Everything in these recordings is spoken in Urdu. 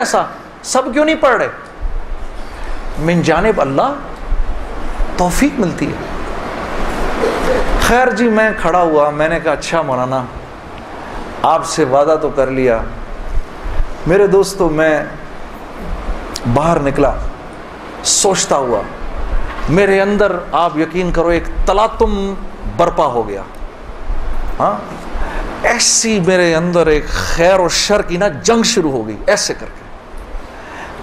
ایسا سب کیوں نہیں پڑھ رہے؟ من جانب اللہ توفیق ملتی ہے۔ خیر جی میں کھڑا ہوا، میں نے کہا اچھا مولانا، آپ سے وعدہ تو کر لیا۔ میرے دوستو، میں باہر نکلا، سوچتا ہوا، میرے اندر آپ یقین کرو، ایک تلاتم برپا ہو گیا۔ ہاں؟ ایسی میرے اندر ایک خیر و شر کی نا جنگ شروع ہو گئی، ایسے کر کے۔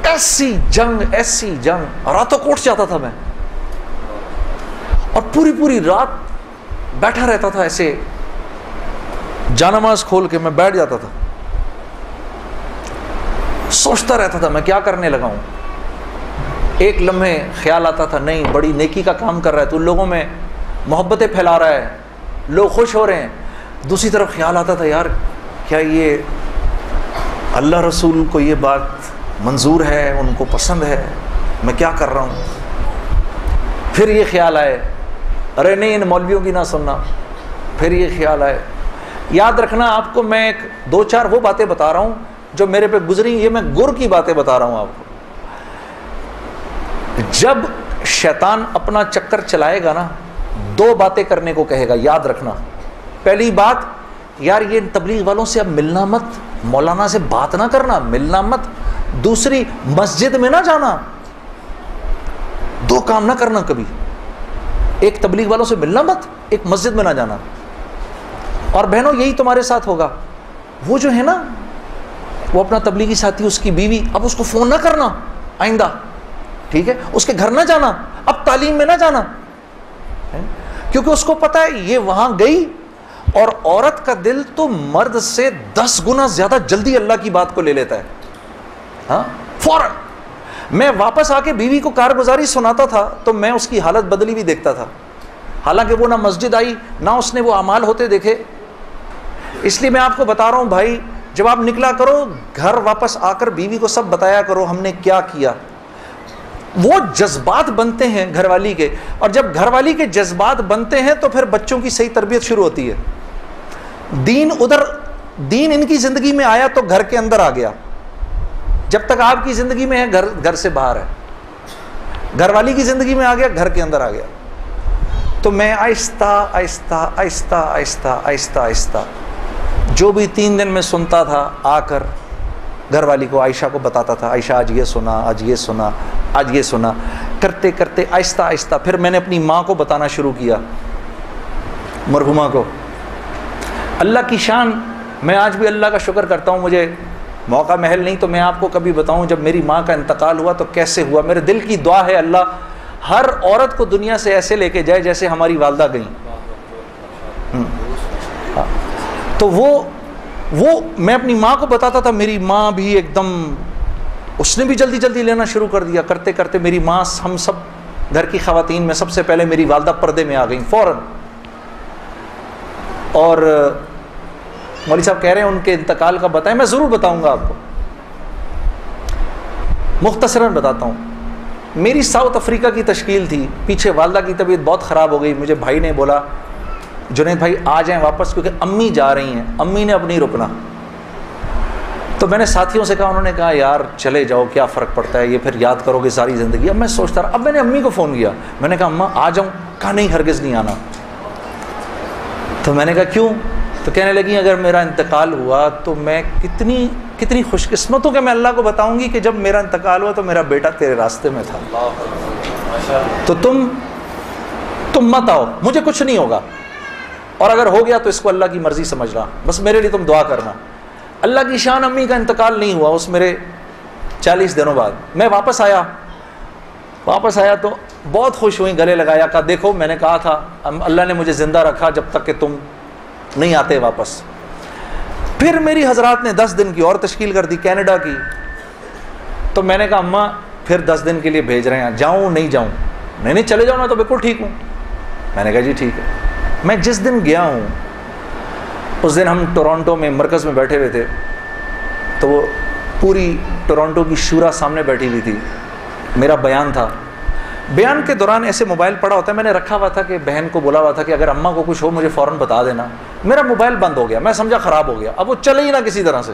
ایسی جنگ ایسی جنگ۔ راتوں کوٹ جاتا تھا میں۔ اور پوری پوری رات بیٹھا رہتا تھا ایسے جانماز کھول کے میں بیٹھ جاتا تھا۔ سوچتا رہتا تھا میں کیا کرنے لگا ہوں۔ ایک لمحے خیال آتا تھا، نہیں، بڑی نیکی کا کام کر رہا ہے تو لوگوں میں محبتیں پھیلا رہا ہے، لوگ خوش ہو رہے ہیں۔ دوسری طرف خیال آتا تھا، یار، کیا یہ اللہ رسول کو یہ بات منظور ہے، ان کو پسند ہے، میں کیا کر رہا ہوں؟ پھر یہ خیال آئے، ارے نہیں، ان مولویوں کی نہ سننا۔ پھر یہ خیال آئے۔ یاد رکھنا، آپ کو میں ایک دو چار وہ باتیں بتا رہا ہوں جو میرے پہ گزری، یہ میں گر کی باتیں بتا رہا ہوں آپ کو۔ جب شیطان اپنا چکر چلائے گا نا، دو باتیں کرنے کو کہے گا، یاد رکھنا۔ پہلی بات، یار یہ تبلیغ والوں سے اب ملنا مت، مولانا سے بات نہ کرنا، ملنا مت۔ دوسری مسجد میں نہ جانا۔ دو کام نہ کرنا کبھی۔ ایک تبلیغ والوں سے ملنا مت، ایک مسجد میں نہ جانا۔ اور بہنوں، یہی تمہارے ساتھ ہوگا۔ وہ جو ہے نا، وہ اپنا تبلیغی ساتھی، اس کی بیوی، اب اس کو فون نہ کرنا۔ آئندہ، ٹھیک ہے؟ اس کے گھر نہ جانا۔ اب تعلیم میں نہ جانا۔ کیونکہ اس کو پتا ہے، یہ وہاں گئی۔ اور عورت کا دل تو مرد سے دس گنا زیادہ جلدی اللہ کی بات کو لے لیتا ہے۔ ہاں؟ فوراً. میں واپس آ کے بیوی کو کارگزاری سناتا تھا تو میں اس کی حالت بدلی بھی دیکھتا تھا. حالانکہ وہ نہ مسجد آئی، نہ اس نے وہ اعمال ہوتے دیکھے. اس لیے میں آپ کو بتا رہا ہوں بھائی، جب آپ نکلا کرو، گھر واپس آ کر بیوی کو سب بتایا کرو ہم نے کیا کیا. وہ جذبات بنتے ہیں گھر والی کے، اور جب گھر والی کے جذبات بنتے ہیں تو پھر بچوں کی صحیح تربیت شروع ہوتی ہے. دین ادھر، دین ان کی زندگی میں آیا تو گھر کے اندر آ گیا. جب تک آپ کی زندگی میں ہے، گھر گھر سے باہر ہے۔ گھر والی کی زندگی میں آ گیا، گھر کے اندر آ گیا۔ تو میں آہستہ آہستہ آہستہ آہستہ آہستہ آہستہ جو بھی تین دن میں سنتا تھا، آ کر گھر والی کو، عائشہ کو بتاتا تھا، عائشہ آج یہ سنا، آج یہ سنا، آج یہ سنا۔ کرتے کرتے آہستہ آہستہ پھر میں نے اپنی ماں کو بتانا شروع کیا مرحوما کو۔ اللہ کی شان، میں آج بھی اللہ کا شکر کرتا ہوں، مجھے موقع محل نہیں تو میں آپ کو کبھی بتاؤں، جب میری ماں کا انتقال ہوا تو کیسے ہوا؟ میرے دل کی دعا ہے اللہ، ہر عورت کو دنیا سے ایسے لے کے جائے جیسے ہماری والدہ گئیں۔ تو وہ وہ میں اپنی ماں کو بتاتا تھا، میری ماں بھی ایک دم، اس نے بھی جلدی جلدی لینا شروع کر دیا۔ کرتے کرتے میری ماں، ہم سب گھر کی خواتین، میں سب سے پہلے میری والدہ پردے میں آ گئیں فوراً۔ اور مولوی صاحب کہہ رہے ہیں، ان کے انتقال کا بتائیں۔ میں ضرور بتاؤں گا آپ کو۔ مختصراً بتاتا ہوں۔ میری ساؤتھ افریقہ کی تشکیل تھی۔ پیچھے والدہ کی طبیعت بہت خراب ہو گئی۔ مجھے بھائی نے بولا، جنید بھائی، آ جائیں واپس کیونکہ امی جا رہی ہیں۔ امی نے اپنی رکنا۔ تو میں نے ساتھیوں سے کہا، انہوں نے کہا، یار، چلے جاؤ، کیا فرق پڑتا ہے؟ یہ پھر یاد کرو گے ساری زندگی۔ اب میں سوچتا رہا، اب میں نے امی کو فون کیا۔ میں نے کہا، اماں، آ جاؤں۔ کہا، نہیں، ہرگز نہیں آنا۔ تو میں نے کہا، کیوں؟ تو کہنے لگی اگر میرا انتقال ہوا تو میں کتنی کتنی خوش قسمت ہوں کہ میں اللہ کو بتاؤں گی کہ جب میرا انتقال ہوا تو میرا بیٹا تیرے راستے میں تھا۔ تو تم تم مت آؤ مجھے کچھ نہیں ہوگا۔ اور اگر ہو گیا تو اس کو اللہ کی مرضی سمجھنا بس میرے لیے تم دعا کرنا۔ اللہ کی شان امی کا انتقال نہیں ہوا اس میرے چالیس دنوں بعد۔ میں واپس آیا۔ واپس آیا تو بہت خوش ہوئی گلے لگایا کہا دیکھو میں نے کہا تھا اللہ نے مجھے زندہ رکھا جب تک کہ تم نہیں آتے واپس۔ پھر میری حضرات نے دس دن کی اور تشکیل کر دی، کینیڈا کی۔ تو میں نے کہا، اماں، پھر دس دن کے لیے بھیج رہے ہیں، جاؤں نہیں جاؤں؟ نہیں نہیں، چلے جاؤں میں تو بالکل ٹھیک ہوں۔ میں نے کہا جی ٹھیک ہے۔ میں جس دن گیا ہوں، اس دن ہم ٹورانٹو میں مرکز میں بیٹھے ہوئے تھے۔ تو وہ پوری ٹورانٹو کی شورا سامنے بیٹھی ہوئی تھی۔ میرا بیان تھا۔ بیان کے دوران ایسے موبائل پڑا ہوتا ہے، میں نے رکھا ہوا تھا کہ بہن کو بولا ہوا تھا کہ اگر اماں کو کچھ ہو، مجھے فوراً بتا دینا۔ میرا موبائل بند ہو گیا، میں سمجھا خراب ہو گیا، اب وہ چلے ہی نہ کسی طرح سے۔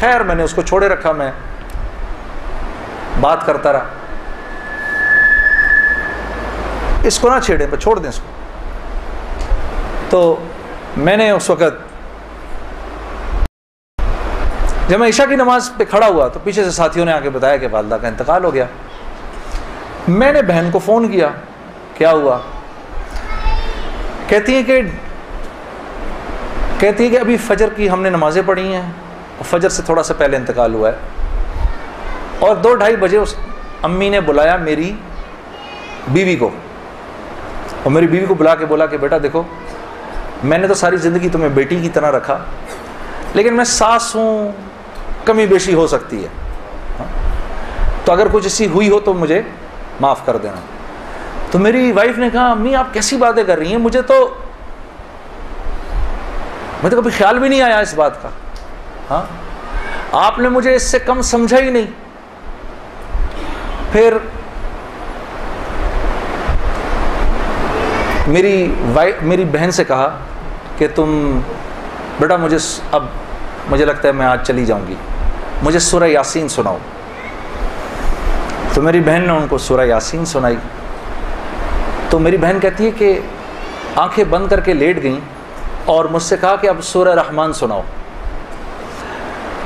خیر، میں نے اس کو چھوڑے رکھا، میں بات کرتا رہا۔ اس کو نہ چھیڑے پہ چھوڑ دیں اس کو۔ تو میں نے اس وقت جب میں عشاء کی نماز پہ کھڑا ہوا، تو پیچھے سے ساتھیوں نے آ کے بتایا کہ والدہ کا انتقال ہو گیا۔ میں نے بہن کو فون کیا کیا ہوا؟ کہتی ہیں کہ کہتی ہے کہ ابھی فجر کی ہم نے نمازیں پڑھی ہیں اور فجر سے تھوڑا سا پہلے انتقال ہوا ہے۔ اور دو ڈھائی بجے اس امی نے بلایا میری بیوی کو۔ اور میری بیوی کو بلا کے بولا کہ بیٹا دیکھو، میں نے تو ساری زندگی تمہیں بیٹی کی طرح رکھا، لیکن میں ساس ہوں کمی بیشی ہو سکتی ہے۔ تو اگر کچھ ایسی ہوئی ہو تو مجھے معاف کر دینا۔ تو میری وائف نے کہا، امی، آپ کیسی باتیں کر رہی ہیں؟ مجھے تو میں تو کبھی خیال بھی نہیں آیا اس بات کا۔ ہاں؟ آپ نے مجھے اس سے کم سمجھا ہی نہیں۔ پھر میری وائی میری بہن سے کہا کہ تم، بیٹا مجھے اب مجھے لگتا ہے میں آج چلی جاؤں گی۔ مجھے سورہ یاسین سناؤ۔ تو میری بہن نے ان کو سورہ یاسین سنائی۔ تو میری بہن کہتی ہے کہ آنکھیں بند کر کے لیٹ گئیں۔ اور مجھ سے کہا کہ اب سورہ رحمان سناؤ۔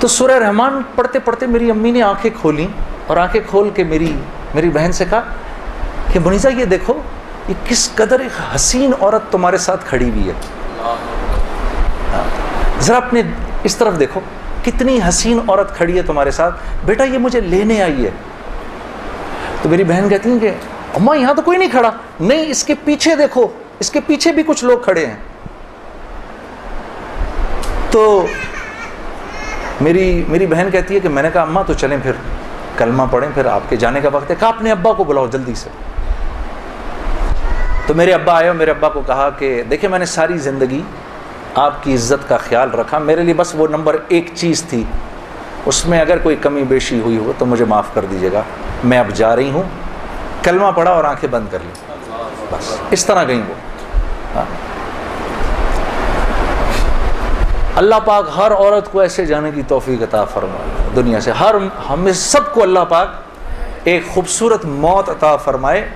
تو سورہ رحمان پڑھتے پڑھتے میری امی نے آنکھیں کھولیں اور آنکھیں کھول کے میری میری بہن سے کہا کہ منیزا یہ دیکھو، یہ کس قدر ایک حسین عورت تمہارے ساتھ کھڑی ہوئی ہے۔ ذرا اپنے اس طرف دیکھو، کتنی حسین عورت کھڑی ہے تمہارے ساتھ۔ بیٹا، یہ مجھے لینے آئی ہے۔ تو میری بہن کہتی ہیں کہ اماں، یہاں تو کوئی نہیں کھڑا۔ نہیں، اس کے پیچھے دیکھو، اس کے پیچھے بھی کچھ لوگ کھڑے ہیں۔ تو میری میری بہن کہتی ہے کہ میں نے کہا، اماں تو چلیں پھر، کلمہ پڑھیں، پھر آپ کے جانے کا وقت ہے۔ کہا، اپنے ابا کو بلاؤ جلدی سے۔ تو میرے ابا آئے اور میرے ابا کو کہا کہ دیکھیں، میں نے ساری زندگی آپ کی عزت کا خیال رکھا۔ میرے لیے بس وہ نمبر ایک چیز تھی۔ اس میں اگر کوئی کمی بیشی ہوئی ہو تو مجھے معاف کر دیجیے گا۔ میں اب جا رہی ہوں۔ کلمہ پڑھا اور آنکھیں بند کر لی۔ بس، اس طرح گئیں وہ ہاں اللہ پاک ہر عورت کو ایسے جانے کی توفیق عطا فرمائے، دنیا سے ہر ہمیں سب کو اللہ پاک ایک خوبصورت موت عطا فرمائے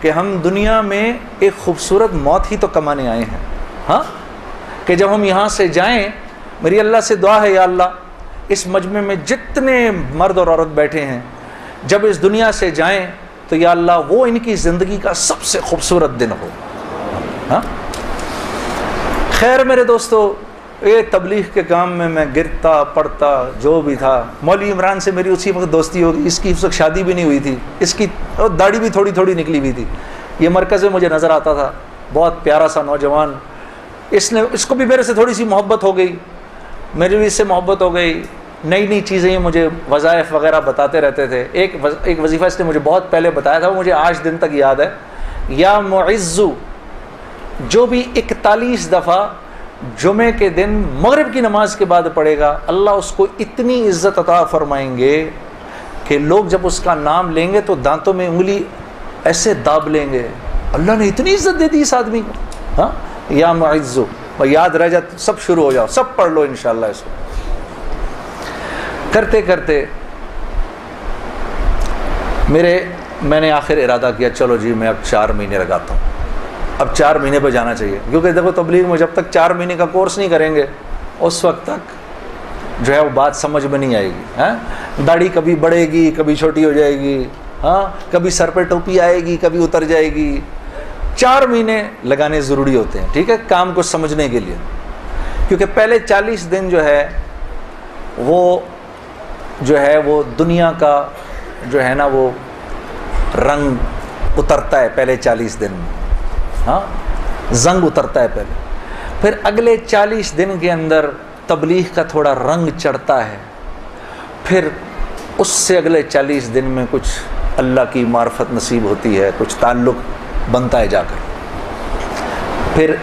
کہ ہم دنیا میں ایک خوبصورت موت ہی تو کمانے آئے ہیں۔ ہاں؟ کہ جب ہم یہاں سے جائیں، میری اللہ سے دعا ہے یا اللہ، اس مجمع میں جتنے مرد اور عورت بیٹھے ہیں، جب اس دنیا سے جائیں تو یا اللہ وہ ان کی زندگی کا سب سے خوبصورت دن ہو۔ ہاں؟ خیر میرے دوستو یہ تبلیغ کے کام میں میں گرتا پڑتا جو بھی تھا۔ مولوی عمران سے میری اسی وقت دوستی ہوگی اس کی اس وقت شادی بھی نہیں ہوئی تھی۔ اس کی داڑھی بھی تھوڑی تھوڑی نکلی ہوئی تھی۔ یہ مرکز میں مجھے نظر آتا تھا۔ بہت پیارا سا نوجوان۔ اس نے، اس کو بھی میرے سے تھوڑی سی محبت ہو گئی۔ میری بھی اس سے محبت ہو گئی۔ نئی نئی چیزیں مجھے وظائف وغیرہ بتاتے رہتے تھے۔ ایک ایک وظیفہ اس نے مجھے بہت پہلے بتایا تھا۔ وہ مجھے آج دن تک یاد ہے۔ یا معزو، جو بھی اکتالیس دفعہ جمعے کے دن مغرب کی نماز کے بعد پڑھے گا، اللہ اس کو اتنی عزت عطا فرمائیں گے کہ لوگ جب اس کا نام لیں گے تو دانتوں میں انگلی ایسے داب لیں گے۔ اللہ نے اتنی عزت دے دی اس آدمی کو۔ ہاں؟ یا معزو، یاد رہ جائے سب شروع ہو جاؤ، سب پڑھ لو انشاءاللہ اس کو۔ کرتے کرتے میرے، میں نے آخر ارادہ کیا، چلو جی میں اب چار مہینے لگاتا ہوں۔ اب چار مہینے پہ جانا چاہیے۔ کیونکہ دیکھو تبلیغ میں جب تک چار مہینے کا کورس نہیں کریں گے، اس وقت تک جو ہے وہ بات سمجھ میں نہیں آئے گی۔ ہاں؟ داڑھی کبھی بڑھے گی، کبھی چھوٹی ہو جائے گی۔ ہاں؟ کبھی سر پہ ٹوپی آئے گی، کبھی اتر جائے گی۔ چار مہینے لگانے ضروری ہوتے ہیں، ٹھیک ہے؟ کام کو سمجھنے کے لیے۔ کیونکہ پہلے چالیس دن جو ہے، وہ جو ہے، وہ دنیا کا جو ہے نا، وہ رنگ اترتا ہے پہلے چالیس دن میں۔ ہاں زنگ اترتا ہے پہلے۔ پھر اگلے چالیس دن کے اندر تبلیغ کا تھوڑا رنگ چڑھتا ہے۔ پھر اس سے اگلے چالیس دن میں کچھ اللہ کی معرفت نصیب ہوتی ہے، کچھ تعلق بنتا ہے جا کر۔ پھر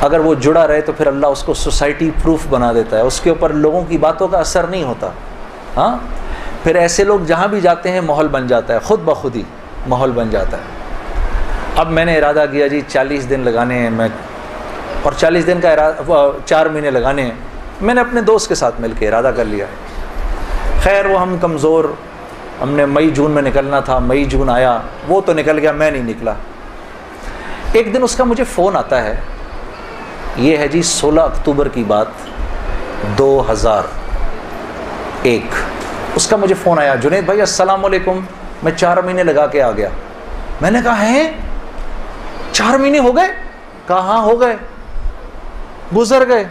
اگر وہ جڑا رہے تو پھر اللہ اس کو سوسائٹی پروف بنا دیتا ہے۔ اس کے اوپر لوگوں کی باتوں کا اثر نہیں ہوتا۔ ہاں؟ پھر ایسے لوگ جہاں بھی جاتے ہیں، ماحول بن جاتا ہے، خود بخود ہی ماحول بن جاتا ہے۔ اب میں نے ارادہ کیا جی چالیس دن لگانے ہیں میں اور چالیس دن کا ارادہ چار مہینے لگانے ہیں۔ میں نے اپنے دوست کے ساتھ مل کے ارادہ کر لیا۔ خیر، وہ ہم کمزور ہم نے مئی جون میں نکلنا تھا، مئی جون آیا۔ وہ تو نکل گیا، میں نہیں نکلا۔ ایک دن اس کا مجھے فون آتا ہے۔ یہ ہے جی سولہ اکتوبر کی بات، دو ہزار ایک۔ اس کا مجھے فون آیا، جنید بھائی، السلام علیکم۔ میں چار مہینے لگا کے آ گیا۔ میں نے کہا ہے چار مہینے ہو گئے؟ کہا ہاں ہو گئے؟ گزر گئے۔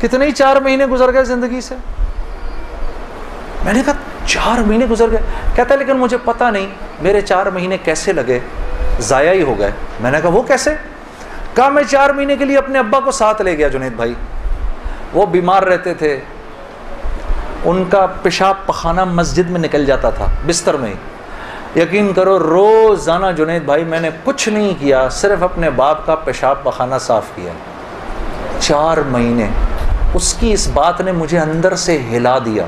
کتنے ہی چار مہینے گزر گئے زندگی سے؟ میں نے کہا، چار مہینے گزر گئے۔ کہتا ہے، لیکن مجھے پتا نہیں، میرے چار مہینے کیسے لگے؟ ضائع ہی ہو گئے۔ میں نے کہا، وہ کیسے؟ کہا، میں چار مہینے کے لیے اپنے ابا کو ساتھ لے گیا، جنید بھائی۔ وہ بیمار رہتے تھے۔ ان کا پیشاب پخانہ مسجد میں نکل جاتا تھا، بستر میں ہی۔ یقین کرو روزانہ جنید بھائی میں نے کچھ نہیں کیا، صرف اپنے باپ کا پیشاب پخانہ صاف کیا۔ چار مہینے، اس کی اس بات نے مجھے اندر سے ہلا دیا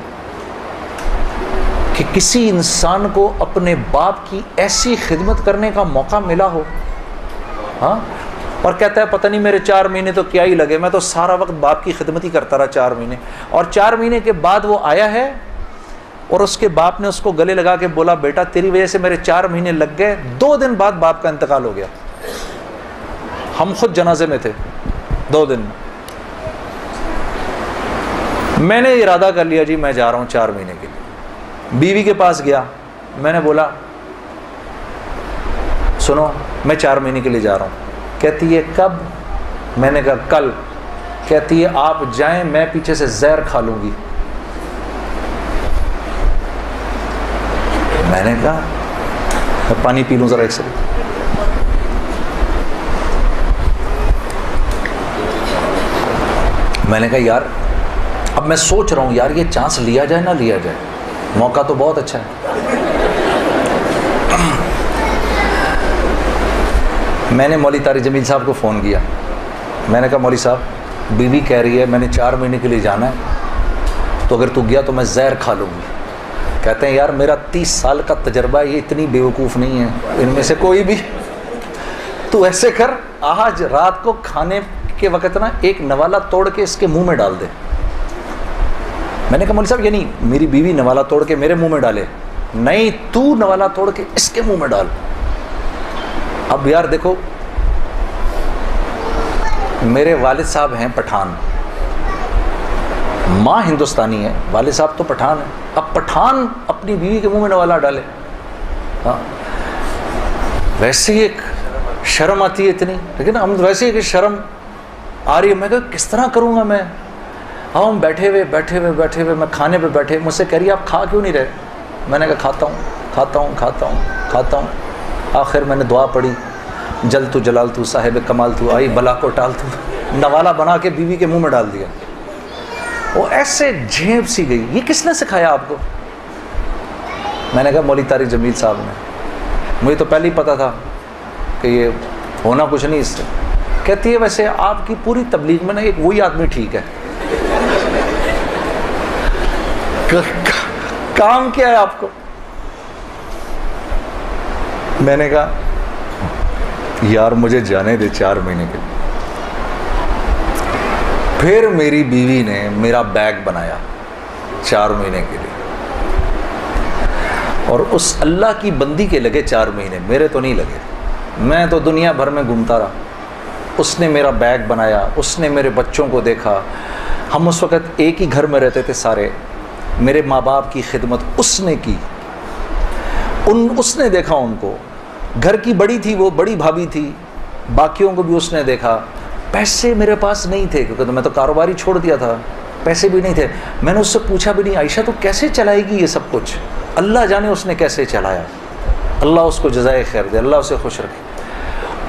کہ کسی انسان کو اپنے باپ کی ایسی خدمت کرنے کا موقع ملا ہو۔ ہاں؟ اور کہتا ہے، پتہ نہیں میرے چار مہینے تو کیا ہی لگے، میں تو سارا وقت باپ کی خدمت ہی کرتا رہا چار مہینے۔ اور چار مہینے کے بعد وہ آیا ہے اور اس کے باپ نے اس کو گلے لگا کے بولا، بیٹا، تیری وجہ سے میرے چار مہینے لگ گئے، دو دن بعد باپ کا انتقال ہو گیا۔ ہم خود جنازے میں تھے، دو دن۔ میں نے ارادہ کر لیا جی میں جا رہا ہوں چار مہینے کے لیے۔ بیوی کے پاس گیا، میں نے بولا، سنو، میں چار مہینے کے لیے جا رہا ہوں۔ کہتی ہے، کب؟ میں نے کہا، کل کہتی ہے، آپ جائیں، میں پیچھے سے زہر کھا لوں گی۔ میں نے کہا میں پانی پی لوں ذرا ایک سے میں نے کہا، یار، اب میں سوچ رہا ہوں، یار، یہ چانس لیا جائے نہ لیا جائے۔ موقع تو بہت اچھا ہے۔ میں نے مولی طارق جمیل صاحب کو فون کیا۔ میں نے کہا، مولی صاحب، بیوی کہہ رہی ہے، میں نے چار مہینے کے لیے جانا ہے۔ تو اگر تو گیا تو میں زہر کھا لوں گی۔ کہتے ہیں، یار میرا تیس سال کا تجربہ یہ اتنی بیوقوف نہیں ہے، ان میں سے کوئی بھی. تو ایسے کر، آج رات کو کھانے کے وقت نا ایک نوالا توڑ کے اس کے منہ میں ڈال دے۔ میں نے کہا مولی صاحب یعنی میری بیوی نوالا توڑ کے میرے منہ میں ڈالے۔ نہیں، تو نوالا توڑ کے اس کے منہ میں ڈال۔ اب یار دیکھو، میرے والد صاحب ہیں پٹھان۔ ماں ہندوستانی ہے، والد صاحب تو پٹھان ہے اب پٹھان اپنی بیوی کے منہ میں نوالا ڈالے۔ ہاں۔ ویسے ہی ایک شرم آتی ہے اتنی۔ لیکن ہم ویسے ہی کہ شرم آ رہی ہے۔ میں کہا، کس طرح کروں گا میں؟ ہاں ہم بیٹھے ہوئے بیٹھے ہوئے بیٹھے ہوئے، میں کھانے پہ بیٹھے۔ مجھ سے کہہ رہی ہے، آپ کھا کیوں نہیں رہے؟ میں نے کہا، کھاتا ہوں کھاتا ہوں کھاتا ہوں کھاتا ہوں۔ آخر میں نے دعا پڑھی، جل تو جلال تو، صاحب کمال تو، آئی بلا کو ٹال تو۔ نوالا بنا کے بیوی کے منہ میں ڈال دیا۔ وہ ایسے جھیپ سی گئی۔ یہ کس نے سکھایا آپ کو؟ میں نے کہا مولی طارق جمیل صاحب نے۔ مجھے تو پہلے ہی پتا تھا کہ یہ ہونا کچھ نہیں اس سے۔ کہتی ہے ویسے آپ کی پوری تبلیغ میں نا ایک وہی آدمی ٹھیک ہے۔ کام کیا ہے آپ کو؟ میں نے کہا، یار مجھے جانے دے چار مہینے کے لیے۔ پھر میری بیوی نے میرا بیگ بنایا چار مہینے کے لیے۔ اور اس اللہ کی بندی کے لگے چار مہینے، میرے تو نہیں لگے۔ میں تو دنیا بھر میں گھومتا رہا۔ اس نے میرا بیگ بنایا، اس نے میرے بچوں کو دیکھا۔ ہم اس وقت ایک ہی گھر میں رہتے تھے سارے۔ میرے ماں باپ کی خدمت اس نے کی۔ ان، اس نے دیکھا ان کو۔ گھر کی بڑی تھی وہ، بڑی بھابھی تھی۔ باقیوں کو بھی اس نے دیکھا۔ پیسے میرے پاس نہیں تھے، کیونکہ تو میں تو کاروباری چھوڑ دیا تھا۔ پیسے بھی نہیں تھے۔ میں نے اس سے پوچھا بھی نہیں، عائشہ تو کیسے چلائے گی یہ سب کچھ؟ اللہ جانے اس نے کیسے چلایا۔ اللہ اس کو جزائے خیر دے، اللہ اسے خوش رکھے۔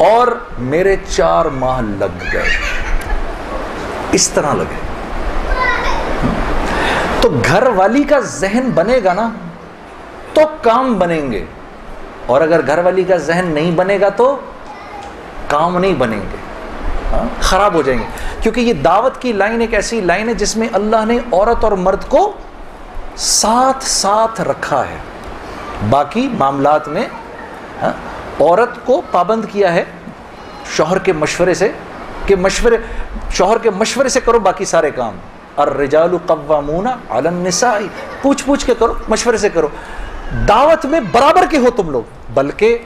اور میرے چار ماہ لگ گئے۔ اس طرح لگے۔ تو گھر والی کا ذہن بنے گا نا، تو کام بنیں گے۔ اور اگر گھر والی کا ذہن نہیں بنے گا تو کام نہیں بنیں گے۔ ہاں، خراب ہو جائیں گے۔ کیونکہ یہ دعوت کی لائن ایک ایسی لائن ہے جس میں اللہ نے عورت اور مرد کو ساتھ ساتھ رکھا ہے۔ باقی معاملات میں ہاں، عورت کو پابند کیا ہے شوہر کے مشورے سے، کہ مشورے، شوہر کے مشورے سے کرو باقی سارے کام۔ اور قوامون علی النساء۔ پوچھ پوچھ کے کرو، مشورے سے کرو۔ دعوت میں برابر کے ہو تم لوگ، بلکہ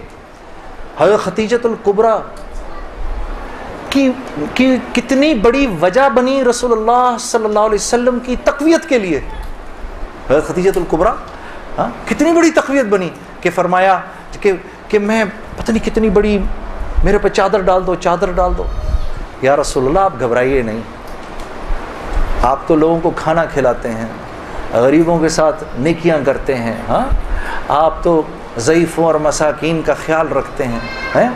حضرت ختیجت القبرا کی کتنی بڑی وجہ بنی رسول اللہ صلی اللہ علیہ وسلم کی تقویت کے لیے؟ حضرت القبرا ہاں؟ کتنی بڑی تقویت بنی کہ فرمایا کہ کہ میں پتہ نہیں کتنی بڑی، میرے پہ چادر ڈال دو، چادر ڈال دو۔ یا رسول اللہ، آپ گھبرائیے نہیں۔ آپ تو لوگوں کو کھانا کھلاتے ہیں، غریبوں کے ساتھ نیکیاں کرتے ہیں ہاں؟ آپ تو ضعیفوں اور مساکین کا خیال رکھتے ہیں؟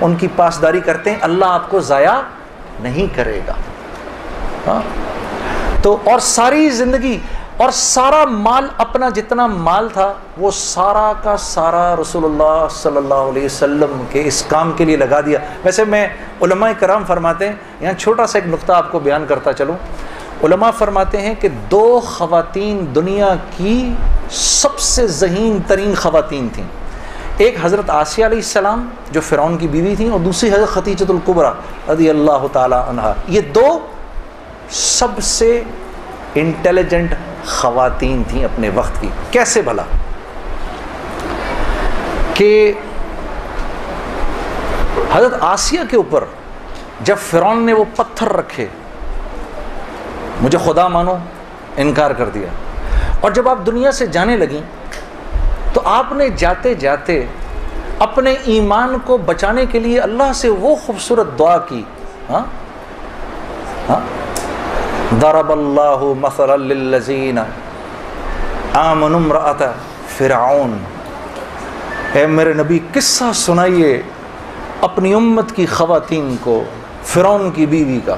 ان کی پاسداری کرتے ہیں، اللہ آپ کو ضائع نہیں کرے گا۔ ہاں؟ تو اور ساری زندگی، اور سارا مال اپنا جتنا مال تھا، وہ سارا کا سارا رسول اللہ صلی اللہ علیہ وسلم کے اس کام کے لیے لگا دیا۔ ویسے میں علماء کرام فرماتے ہیں، یہاں چھوٹا سا ایک نقطہ آپ کو بیان کرتا چلوں۔ علماء فرماتے ہیں کہ دو خواتین دنیا کی سب سے ذہین ترین خواتین تھیں۔ ایک حضرت آسیہ علیہ السلام جو فرعون کی بیوی تھیں اور دوسری حضرت ختیجت القبرہ رضی اللہ تعالی عنہ یہ دو سب سے انٹیلیجنٹ خواتین تھیں اپنے وقت کی۔ کیسے بھلا؟ کہ حضرت آسیہ کے اوپر جب فرعون نے وہ پتھر رکھے، مجھے خدا مانو، انکار کر دیا۔ اور جب آپ دنیا سے جانے لگیں آپ نے جاتے جاتے اپنے ایمان کو بچانے کے لیے اللہ سے وہ خوبصورت دعا کی ہاں؟ ہاں؟ ضرب اللہ مثلا للذین آمن امرأت فرعون۔ اے میرے نبی، قصہ سنائیے اپنی امت کی خواتین کو، فرعون کی بیوی کا۔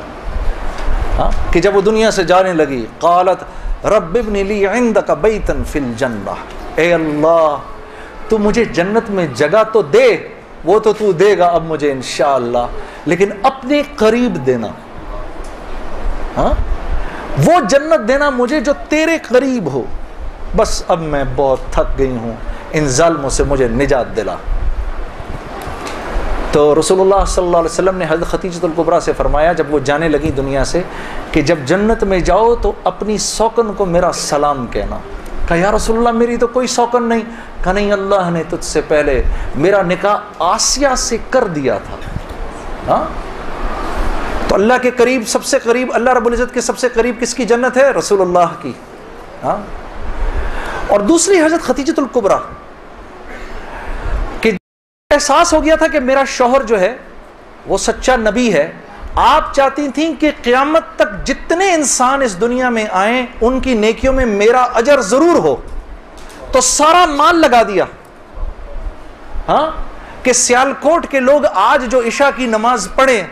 ہاں؟ کہ جب وہ دنیا سے جانے لگی، قالت رب ابن لی عندک بیتا فی الجنہ۔ اے اللہ، تو مجھے جنت میں جگہ تو دے، وہ تو تو دے گا اب مجھے انشاءاللہ، لیکن اپنے قریب دینا۔ ہاں؟ وہ جنت دینا مجھے جو تیرے قریب ہو۔ بس اب میں بہت تھک گئی ہوں، ان ظلموں سے مجھے نجات دلا۔ تو رسول اللہ صلی اللہ علیہ وسلم نے حضرت ختیجت القبرہ سے فرمایا، جب وہ جانے لگی دنیا سے، کہ جب جنت میں جاؤ تو اپنی سوکن کو میرا سلام کہنا۔ کہا، یا رسول اللہ میری تو کوئی سوکن نہیں. کہا، نہیں، اللہ نے تجھ سے پہلے میرا نکاح آسیہ سے کر دیا تھا. ہاں؟ تو اللہ کے قریب سب سے قریب، اللہ رب العزت کے سب سے قریب کس کی جنت ہے؟ رسول اللہ کی ہاں؟ اور دوسری حضرت ختیجت القبرہ کہ احساس ہو گیا تھا کہ میرا شوہر جو ہے وہ سچا نبی ہے آپ چاہتی تھیں کہ قیامت تک جتنے انسان اس دنیا میں آئیں، ان کی نیکیوں میں میرا اجر ضرور ہو۔ تو سارا مال لگا دیا۔ ہاں؟ کہ سیالکوٹ کے لوگ آج جو عشاء کی نماز پڑھیں،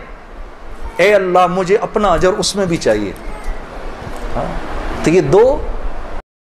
اے اللہ، مجھے اپنا اجر اس میں بھی چاہیے۔ ہاں؟ تو یہ دو